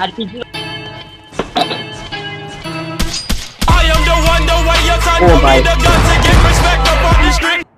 RPG. I am the one, the way you turn Oh to my me the gun to get respect up on the street.